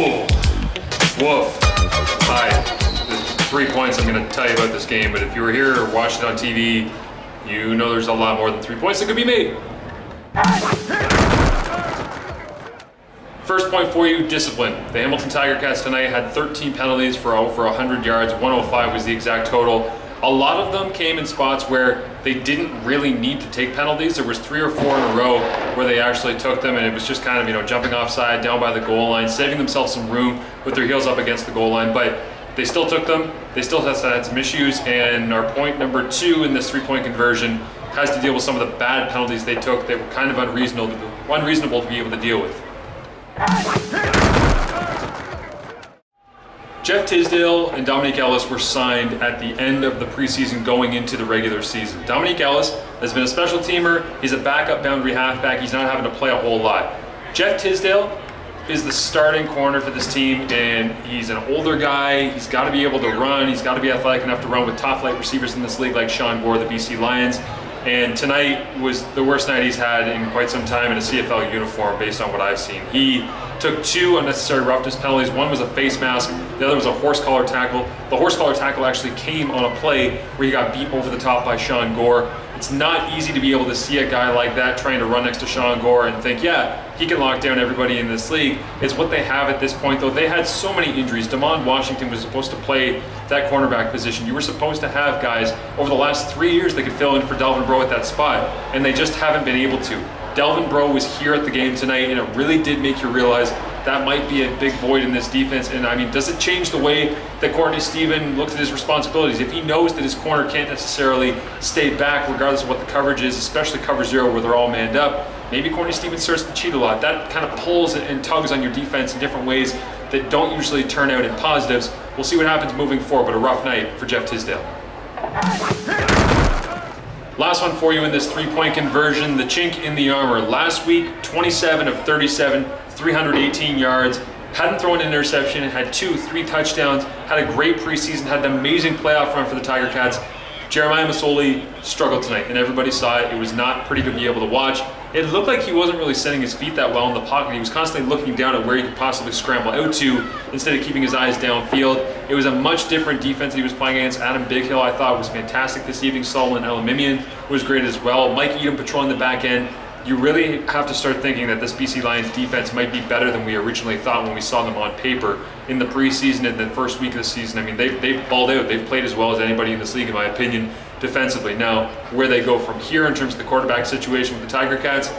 Woof. Hi. There's three points I'm going to tell you about this game, but if you were here or watched it on TV, you know there's a lot more than three points that could be made. First point for you, discipline. The Hamilton Tiger Cats tonight had 13 penalties for over 100 yards. 105 was the exact total. A lot of them came in spots where they didn't really need to take penalties. There was three or four in a row where they actually took them, and it was just kind of you know jumping offside, down by the goal line, saving themselves some room with their heels up against the goal line. But they still took them. They still had some issues, and our point number two in this three-point conversion has to deal with some of the bad penalties they took. that were kind of unreasonable, unreasonable to be able to deal with. Jeff Tisdale and Dominique Ellis were signed at the end of the preseason going into the regular season. Dominique Ellis has been a special teamer. He's a backup boundary halfback. He's not having to play a whole lot. Jeff Tisdale is the starting corner for this team, and he's an older guy. He's got to be able to run. He's got to be athletic enough to run with top flight receivers in this league like Shawn Gore, the BC Lions. And tonight was the worst night he's had in quite some time in a CFL uniform based on what I've seen. He took two unnecessary roughness penalties. One was a face mask, the other was a horse collar tackle. The horse collar tackle actually came on a play where he got beat over the top by Shawn Gore. It's not easy to be able to see a guy like that trying to run next to Shawn Gore and think, yeah, he can lock down everybody in this league. It's what they have at this point, though. They had so many injuries. Demond Washington was supposed to play that cornerback position. You were supposed to have guys over the last three years that could fill in for Delvin Breaux at that spot, and they just haven't been able to. Delvin Breaux was here at the game tonight, and it really did make you realize that might be a big void in this defense. And I mean, does it change the way that Courtney Stephen looks at his responsibilities? If he knows that his corner can't necessarily stay back, regardless of what the coverage is, especially cover zero where they're all manned up, maybe Courtney Stephen starts to cheat a lot. That kind of pulls and tugs on your defense in different ways that don't usually turn out in positives. We'll see what happens moving forward, but a rough night for Jeff Tisdale. Last one for you in this three-point conversion, the chink in the armor. Last week, 27 of 37, 318 yards. Hadn't thrown an interception, had two, three touchdowns, had a great preseason, had an amazing playoff run for the Tiger Cats. Jeremiah Masoli struggled tonight, and everybody saw it. It was not pretty to be able to watch. It looked like he wasn't really setting his feet that well in the pocket. He was constantly looking down at where he could possibly scramble out to instead of keeping his eyes downfield. It was a much different defense that he was playing against. Adam Bighill, I thought, was fantastic this evening. Solomon Elimimian was great as well. Mike Edem patrolling the back end you really have to start thinking that this BC Lions defense might be better than we originally thought when we saw them on paper in the preseason and the first week of the season. I mean, they've, they've balled out. They've played as well as anybody in this league, in my opinion, defensively. Now, where they go from here in terms of the quarterback situation with the Tiger Cats,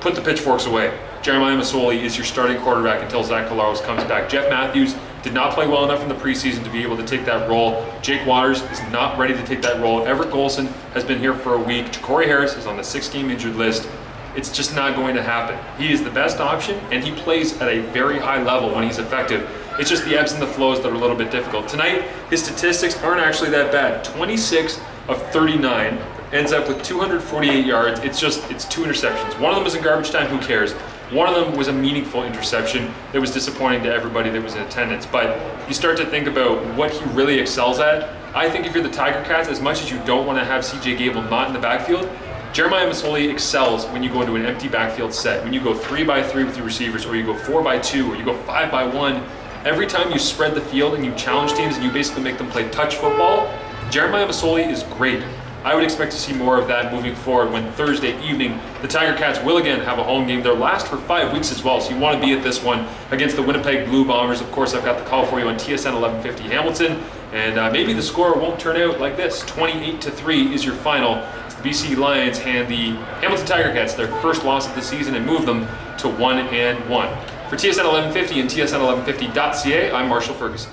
put the pitchforks away. Jeremiah Masoli is your starting quarterback until Zach Collaros comes back. Jeff Mathews did not play well enough in the preseason to be able to take that role. Jake Waters is not ready to take that role. Everett Golson has been here for a week. Corey Harris is on the six-game injured list. It's just not going to happen. He is the best option, and he plays at a very high level when he's effective. It's just the ebbs and the flows that are a little bit difficult. Tonight, his statistics aren't actually that bad. 26 of 39, ends up with 248 yards. It's just, it's two interceptions. One of them was in garbage time, who cares? One of them was a meaningful interception that was disappointing to everybody that was in attendance. But you start to think about what he really excels at. I think if you're the Tiger Cats, as much as you don't want to have CJ Gable not in the backfield, Jeremiah Masoli excels when you go into an empty backfield set. When you go three by three with your receivers, or you go four by two, or you go five by one, every time you spread the field and you challenge teams and you basically make them play touch football, Jeremiah Masoli is great. I would expect to see more of that moving forward when Thursday evening the Tiger Cats will again have a home game. They're last for five weeks as well, so you want to be at this one against the Winnipeg Blue Bombers. Of course, I've got the call for you on TSN 1150 Hamilton, and uh, maybe the score won't turn out like this. 28 to 3 is your final. The BC Lions hand the Hamilton Tiger Cats their first loss of the season and move them to 1 and 1. For TSN 1150 and TSN1150.ca, I'm Marshall Ferguson.